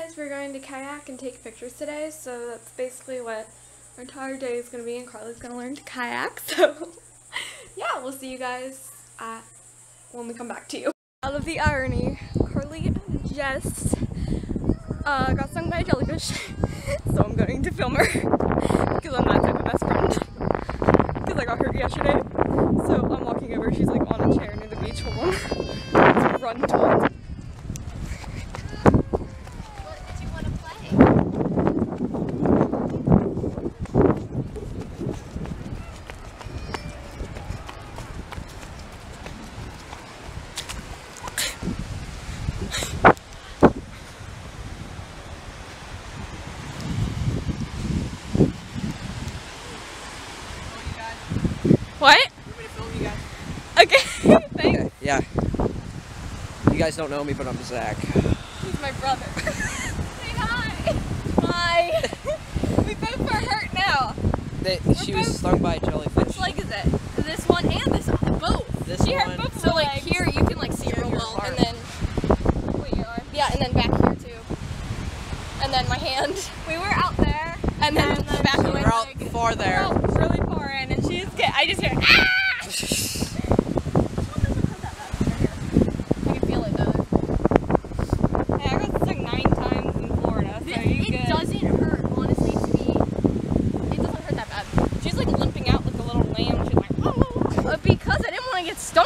Guys, we're going to kayak and take pictures today, so that's basically what our entire day is going to be, and Carli's going to learn to kayak, so yeah, we'll see you guys at, when we come back to you. Out of the irony, Carli just uh, got stung by a jellyfish, so I'm going to film her, because I'm that type of best friend, because I got hurt yesterday, so I'm walking over, she's like on a chair near the beach, hold on, run towards it. What did you want to play? What? Want me to film you guys? Okay, thanks. Okay, yeah. You guys don't know me, but I'm Zach. He's my brother. Say hi. Hi. we both are hurt now. They, she both- was stung by a jellyfish. Which leg is it? This one and this one. Both. This She hurt one, both So like legs. here you can like see it real Your well, arm. and then Wait, your arm. yeah, and then back here too, and then my hand, We were out there. and then And then back of my we're out leg. far We're there. out really far in, and she's get. I just hear. Ah! I can feel it though. Hey, I got stung nine times in Florida, so you it good. doesn't hurt, honestly. To me, it doesn't hurt that bad. She's like limping out like a little lamb. She's like, oh. Uh, because I didn't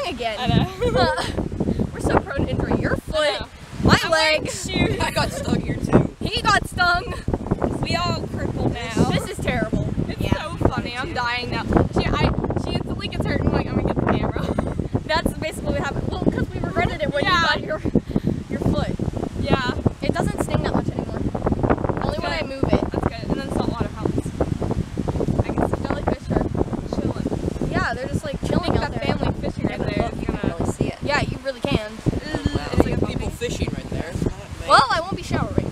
want to get stung again. I know. We're so prone to injury. Your foot, my I'm leg. shoes. I got stung here too. He got stung. We all crippled now. This is terrible. It's so funny. I'm dying now. She, I, she instantly gets hurt and I'm like, I'm gonna get the camera. That's basically what happened. Well, because we regretted it when Yeah. you got your your foot. yeah, It doesn't sting that much anymore. Only when I good. move it. that's good. And then saltwater helps. I can see jellyfish are chilling. Yeah, they're just like I chilling think out that there. family fishing right there is You can gonna. really see it. Yeah, you really can. Wow, It's like people bumping. fishing right there. Well, I won't be showering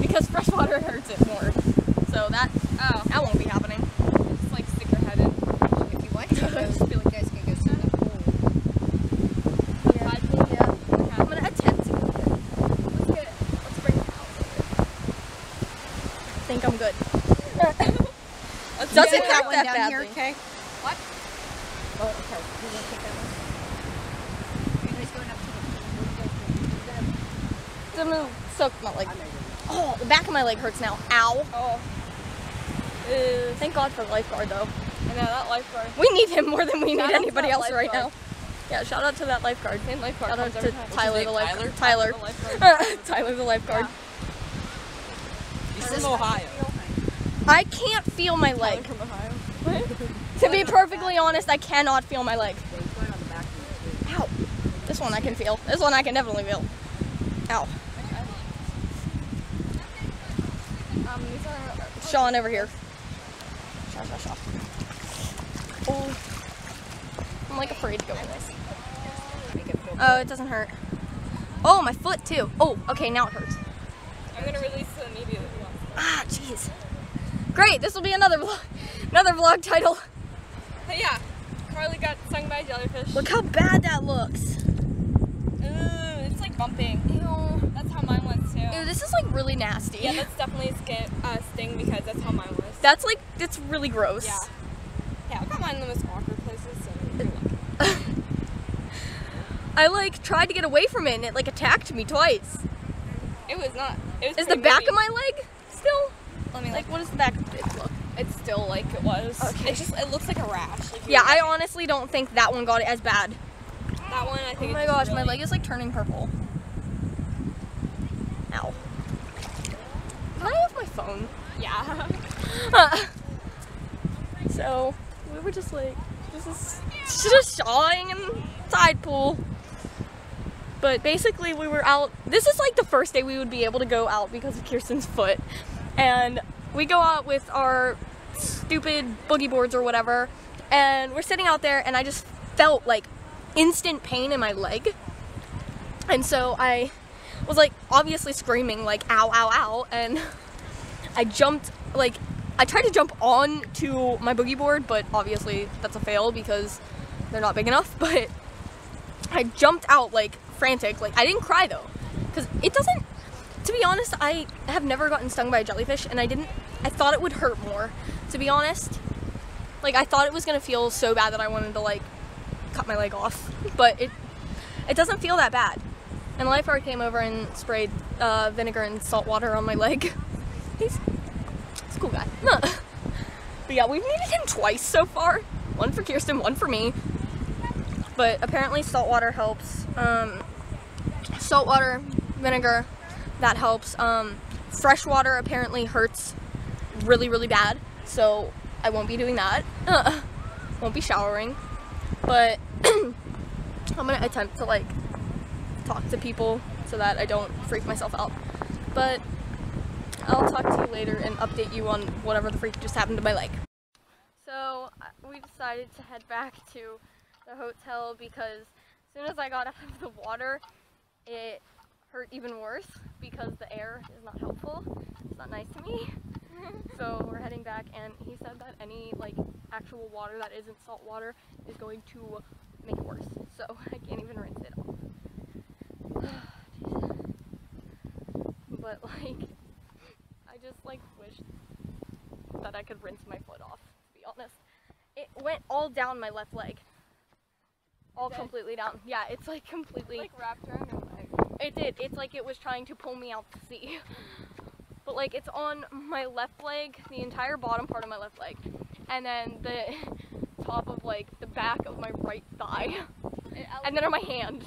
because fresh water hurts it more. So that Oh, that won't be happening. it's like sticker headed. If you want to, I just feel like you guys can go swim in the pool. Yeah. yeah. I'm gonna attempt to. Let's get. Let's bring it out. I think I'm good. Doesn't hurt that one that down here, badly. okay? What? Oh, okay. You're gonna take that one. You're guys going up to the gonna soak my leg. Oh, the back of my leg hurts now. Ow. Oh. Thank God for the lifeguard though. I know that lifeguard. We need him more than we Shout need anybody else right now. Yeah, shout out to that lifeguard. Same lifeguard. Shout out comes every to time. Tyler name? the lifeguard. Tyler? Tyler. The lifeguard. Tyler the lifeguard. He's from Ohio. I can't feel my leg. from Ohio. To be perfectly honest, I cannot feel my leg. There's one on the back of the Ow. This one I can feel. This one I can definitely feel. Ow. Um, are. Sean over here. Shaw, shaw, shaw. Oh. I'm like afraid to go in this. Oh, it doesn't hurt. Oh, my foot too. Oh, okay, now it hurts. I'm gonna release it immediately. Ah, jeez. Great, this will be another vlog, another vlog title. Hey, yeah. Carli got stung by a jellyfish. Look how bad that looks. Ooh, it's like bumping. Ew. That's how mine was too. Ew, this is like really nasty. Yeah, that's definitely a skin, uh, sting because that's how mine was. That's like, it's really gross. Yeah. Yeah, I got mine in the most awkward places, so you're lucky. I like tried to get away from it and it like attacked me twice. It was not. It was Is the back moving. of my leg still? Let me Like, like. what does the back of it look? It's still like it was. Okay. It just it looks like a rash. Like Yeah, I honestly don't think that one got it as bad. That one I Oh think. my it's gosh, just my leg is like turning purple. Ow. Can I have my phone? Yeah. so we were just like, this is just shawing in tide pool. But basically, we were out. This is like the first day we would be able to go out because of Kirsten's foot, and we go out with our stupid boogie boards or whatever, and we're sitting out there, and I just felt like instant pain in my leg, and so I was like obviously screaming like ow ow ow, and I jumped like I tried to jump on to my boogie board, but obviously that's a fail because they're not big enough. But I jumped out like frantic. Like I didn't cry though, because it doesn't. To be honest, I have never gotten stung by a jellyfish, and I didn't. I thought it would hurt more. To be honest, like I thought it was gonna feel so bad that I wanted to like cut my leg off, but it it doesn't feel that bad. And the lifeguard came over and sprayed uh, vinegar and salt water on my leg. He's, he's a cool guy. but yeah, we've needed him twice so far. One for Kirsten, one for me. But apparently salt water helps. Um, salt water, vinegar, that helps. Um, fresh water apparently hurts really, really bad. So I won't be doing that. won't be showering. But I'm gonna attempt to like talk to people so that I don't freak myself out. But I'll talk to you later and update you on whatever the freak just happened to my leg. So uh, we decided to head back to the hotel because as soon as I got out of the water, it hurt even worse because the air is not helpful. It's not nice to me. so we're heading back and he said that any like actual water that isn't salt water is going to make it worse. So I can't even rinse it off. but like I just like wish that I could rinse my foot off, to be honest. It went all down my left leg. All completely down. Yeah, it's like completely Like wrapped around. It did. It's like it was trying to pull me out to sea. But like it's on my left leg, the entire bottom part of my left leg, and then the top of like the back of my right thigh, and then on my hand.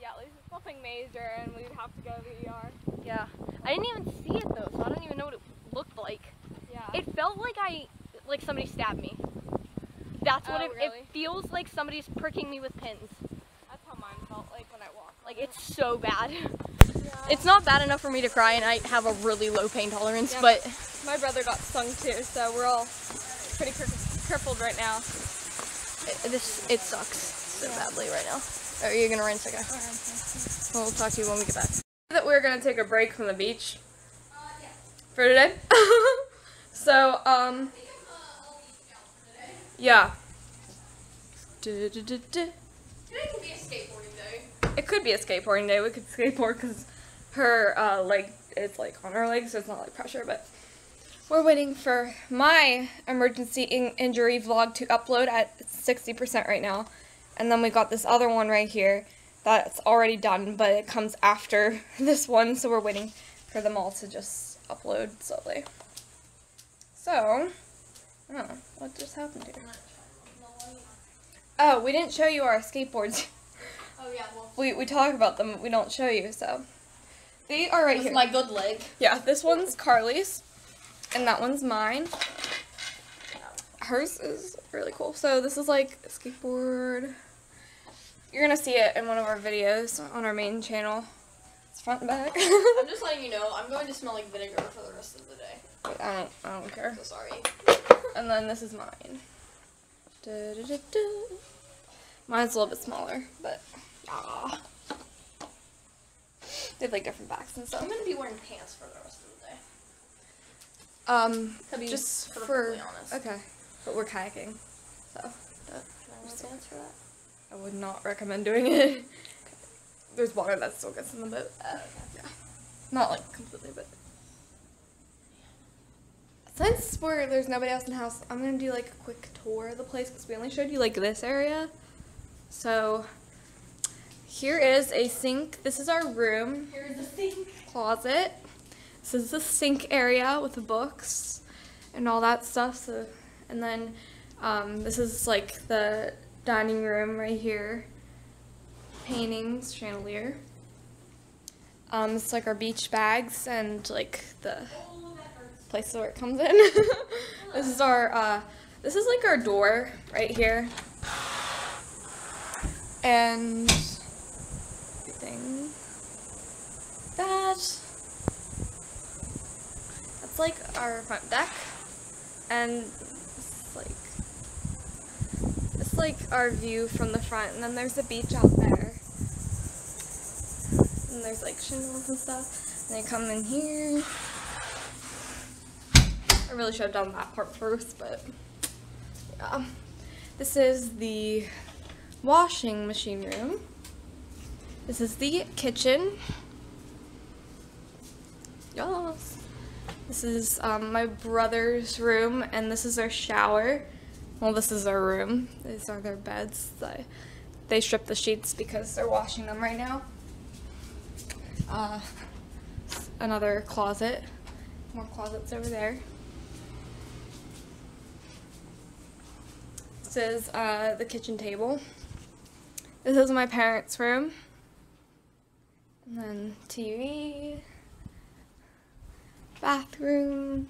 Yeah, at least it's nothing major, and we'd have to go to the ER. Yeah. I didn't even see it though, so I don't even know what it looked like. Yeah. It felt like I like somebody stabbed me. That's what Oh, it, really? it feels like somebody's pricking me with pins. Like when I walked. Like it's so bad. Yeah. It's not bad enough for me to cry and I have a really low pain tolerance, Yeah. but My brother got stung too, so we're all pretty cri- crippled right now. it, this it sucks so badly right now. Are you gonna rinse? Okay. Well, we'll talk to you when we get back. That we're gonna take a break from the beach for today. so, um, yeah. Du-du-du-du. It could be a skateboarding day. We could skateboard because her uh, leg is like on her leg, so it's not like pressure. But we're waiting for my emergency in- injury vlog to upload at 60% right now. And then we got this other one right here that's already done, but it comes after this one, so we're waiting for them all to just upload slowly. So, I don't know, what just happened here? Oh, we didn't show you our skateboards. Oh yeah, well, We, we talk about them, we don't show you, so. They are right here. my good leg. Yeah, this one's Carli's, and that one's mine. Hers is really cool. So this is like a skateboard. You're gonna see it in one of our videos on our main channel. It's front and back. I'm just letting you know, I'm going to smell like vinegar for the rest of the day. I don't, I don't care. So sorry. And then this is mine. Du-du-du-du. Mine's a little bit smaller, but ah. They have like different backs and stuff. I'm gonna be wearing pants for the rest of the day. Um, To be just for honest. okay, but we're kayaking, so that, Can I wear pants for that? I would not recommend doing it. There's water that still gets in the boat. Uh, Yeah, not like completely, but since we're there's nobody else in the house, I'm gonna do like a quick tour of the place because we only showed you like this area. So here is a sink. This is our room. Here's the sink. closet. This is the sink area with the books and all that stuff. So, and then um, this is like the dining room right here. Paintings, chandelier. Um, it's like our beach bags and like the place where it comes in. this is our, uh, this is like our door right here. And everything. That. That's like our front deck. And it's like it's like our view from the front and then there's a beach out there. And there's like shingles and stuff. And they come in here. I really should have done that part first, but yeah. This is the washing machine room. This is the kitchen. Yes. This is um, my brother's room, and this is our shower. Well, this is our room. These are their beds. They, they stripped the sheets because they're washing them right now. Uh, another closet. More closets over there. This is uh, the kitchen table. This is my parents' room. And then TV, bathroom,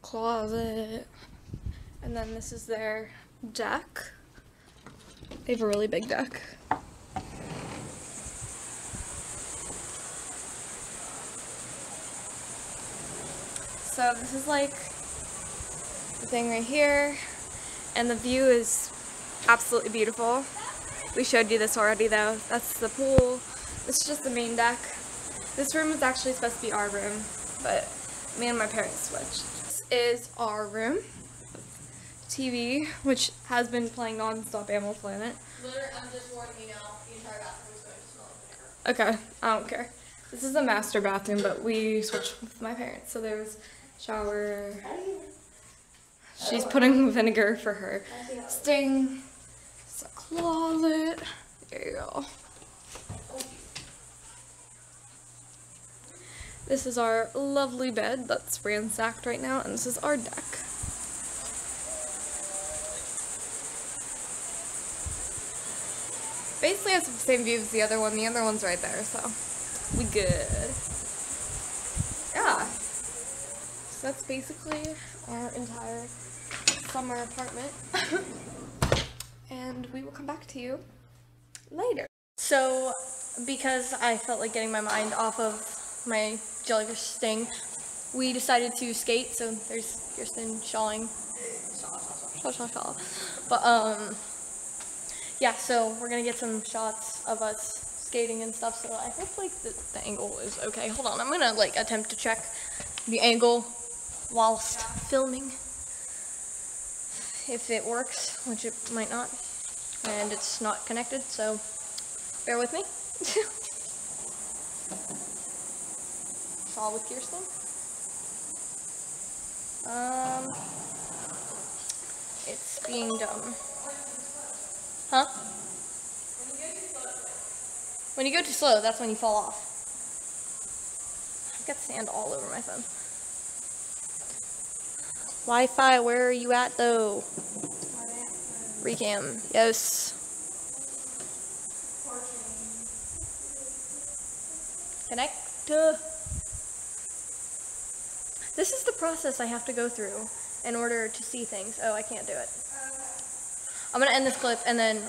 closet, and then this is their deck. They have a really big deck. So this is like the thing right here, and the view is absolutely beautiful. We showed you this already though. That's the pool. This is just the main deck. This room was actually supposed to be our room, but me and my parents switched. This is our room. TV, which has been playing non-stop Animal Planet. Literally, I'm just warning you now. The entire bathroom is going to smell. Okay, I don't care. This is the master bathroom, but we switched with my parents. So there's shower. She's putting vinegar for her sting. It's a closet. There you go. This is our lovely bed that's ransacked right now, and this is our deck. Basically has the same view as the other one. The other one's right there, so we good. Yeah. So that's basically our entire summer apartment. and we will come back to you later. So, because I felt like getting my mind off of my jellyfish sting, we decided to skate. So there's Kirsten shawing. Shaw, shaw, shaw. But, um, yeah, so we're gonna get some shots of us skating and stuff. So I hope, like, the, the angle is okay. Hold on, I'm gonna, like, attempt to check the angle whilst filming. If it works, which it might not. And it's not connected, so bear with me. Saw with Kirsten. Um, it's being dumb. Huh? When you go too slow, that's when you fall off. I've got sand all over my phone. Wi-Fi, where are you at though? Recam, yes. Connect. Process I have to go through in order to see things. Oh, I can't do it. I'm gonna end this clip and then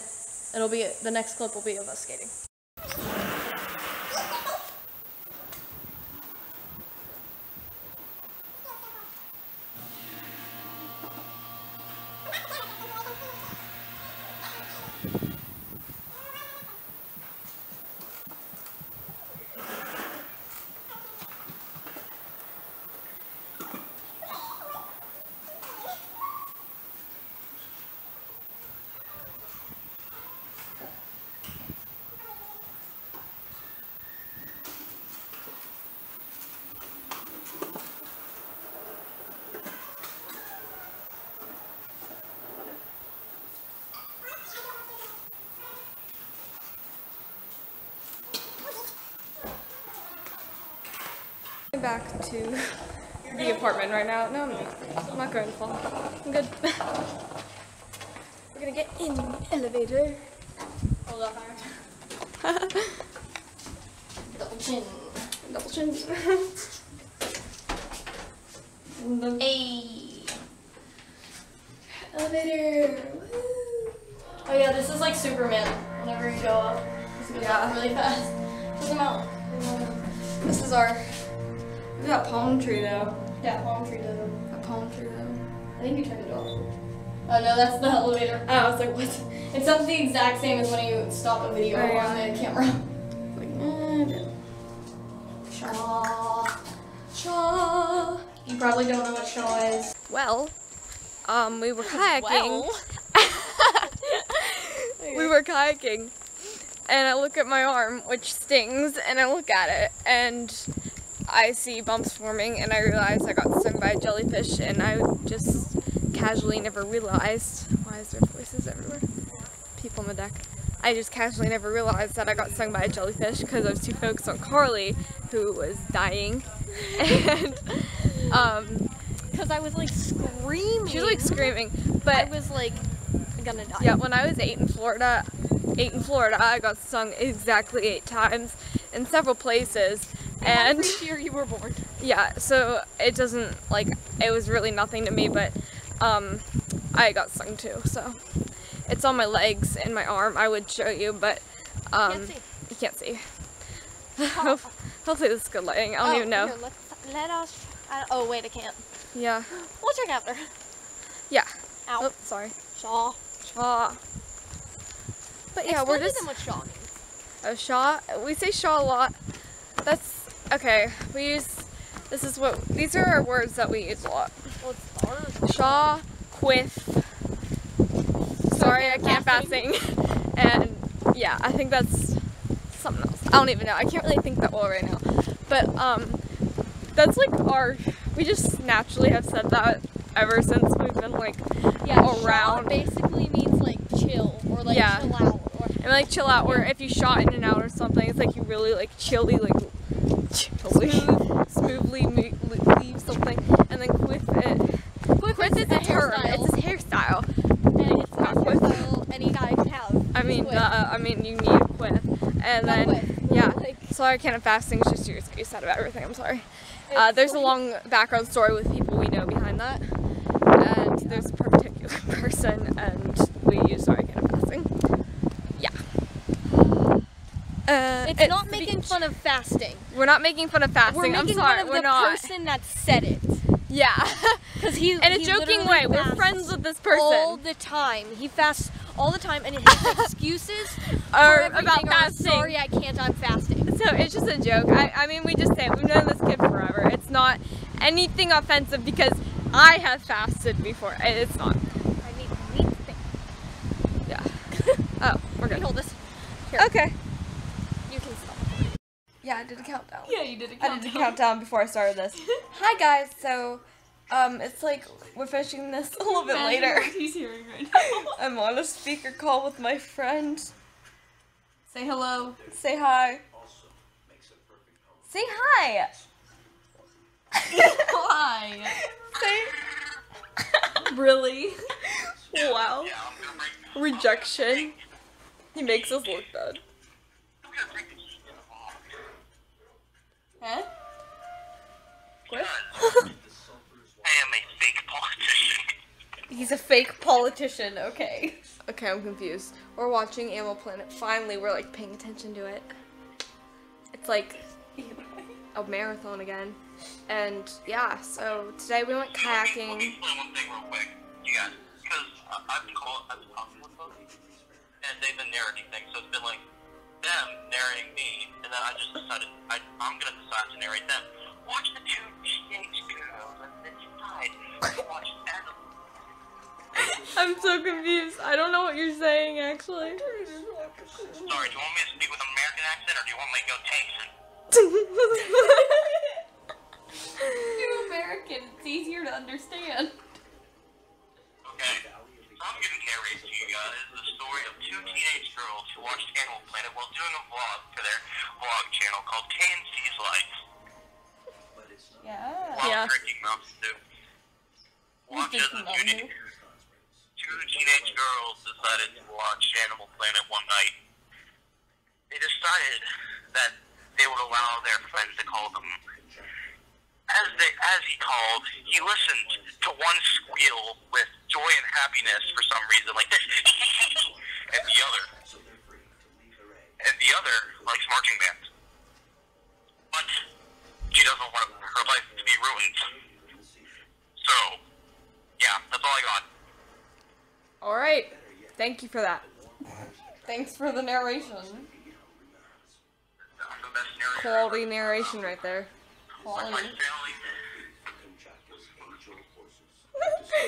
it'll be the next clip will be of us skating. Back to the apartment right now. No, I'm not. I'm not going to fall. I'm good. We're gonna get in the elevator. Hold up. Double chin. Double chin. Hey. elevator. Woo. Oh yeah, this is like Superman. Whenever you go up, this goes Yeah. up really fast. Doesn't matter. This is our. We got palm tree though. Yeah, palm tree doesn't. A palm tree though. I think you turned it off. Oh no, that's the elevator. Oh, I was like, what? It sounds the exact same as when you stop a video Oh, yeah. on the camera. Like, eh, no. Shaw. Shaw. You probably don't know what Shaw is. Well, um, we were kayaking. Well. we were kayaking, and I look at my arm, which stings, and I look at it, and I see bumps forming and I realize I got stung by a jellyfish and I just casually never realized. Why is there voices everywhere? People on the deck. I just casually never realized that I got stung by a jellyfish because I was too focused on Carli, who was dying. And um, Because I was like screaming. she was like screaming. but I was like gonna die. yeah, when I was eight in Florida, eight in Florida, I got stung exactly eight times in several places. And year you were born. yeah, so it doesn't like it was really nothing to me, but um, I got stung too. So it's on my legs and my arm. I would show you, but um, Can't see. you can't see. Hopefully this is good lighting. I don't Oh, even know. here, let, let us. I, oh wait, I can't. Yeah, We'll check after. yeah. Ow. Oh, sorry. Shaw. Shaw. But yeah, we're Explain to just them what Shaw means. a Shaw. We say Shaw a lot. Okay. We use. This is what these are our words that we use a lot. Well. Shaw, quiff. Sorry, I can't fasting. fasting. and yeah, I think that's something else. I don't even know. I can't really think that well right now. But um, that's like our. We just naturally have said that ever since we've been like Yeah, around. Shaw basically means like chill or like Yeah. chill out. Or, and like chill out. Where if you shot in and out or something, it's like you really like chilly like chilly, smoothly mo- leave something, and then quiff it. Quiff is a term. hairstyle. It's a hairstyle. and it's not not quiff. any guy can have. I mean, uh, I mean, you need a quiff, and Not then quiff. yeah. Like- Sorry, I can't fasting. It's just your excuse out of everything. I'm sorry. Uh, there's a long background story with people we know behind that, and there's a particular person, and we use sorry, I can't fasting. Yeah. Uh, It's not making fun of fasting. We're not making fun of fasting. We're I'm making sorry. fun of we're the not. person that said it. Yeah. Because he In a he joking way. We're friends with this person. all the time. He fasts all the time, and his excuses everything about are, fasting. Sorry, I can't. I'm fasting. So it's just a joke. I, I mean, we just say it. We've known this kid forever. It's not anything offensive because I have fasted before. It's not. I need need thing. Yeah. oh, we're good. hold this? Okay. You can stop. Yeah, I did a countdown. Yeah, you did a I did a countdown before I started this. Hi guys. So, um, it's like we're finishing this a little bit later. He's hearing right now. I'm on a speaker call with my friend. Say hello. Say hi. Say hi. Hi. Say. Really? Wow. Rejection. He makes us look bad. Huh? What? I am a fake politician. He's a fake politician, okay. Okay, I'm confused. We're watching Animal Planet. Finally, we're like paying attention to it. It's like a marathon again. And yeah, so today we went kayaking. one thing real quick, you. Because I've been called, I've been talking with them, and they've been narrating things. So it's been like them narrating me, and then I just decided I, I'm gonna decide to narrate them. Watch the two teenage girls and then decide watch Animal. I'm so confused. I don't know what you're saying actually. Sorry, do you want me to speak with an American accent, or do you want me to go Texan? You're American. It's easier to understand. Okay. So I'm gonna narrate to you guys the story of two teenage girls Animal Planet while doing a vlog for their vlog channel called K&C's Life Yeah. while Yeah. drinking Mountain Dew. Watch as the two, Mountain Dew? two teenage girls decided to watch Animal Planet one night. They decided that they would allow their friends to call them. As they, as he called, he listened to one squeal with joy and happiness for some reason, like this, and the other, and the other likes marching bands. But she doesn't want her life to be ruined. So, yeah, that's all I got. All right. Thank you for that. Thanks for the narration. The. Quality narration right there. My family.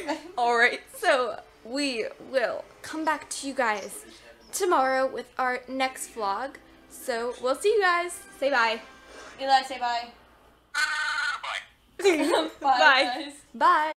Alright, so we will come back to you guys tomorrow with our next vlog. So we'll see you guys. Say bye. Eli, say bye. Bye. bye. bye. Bye.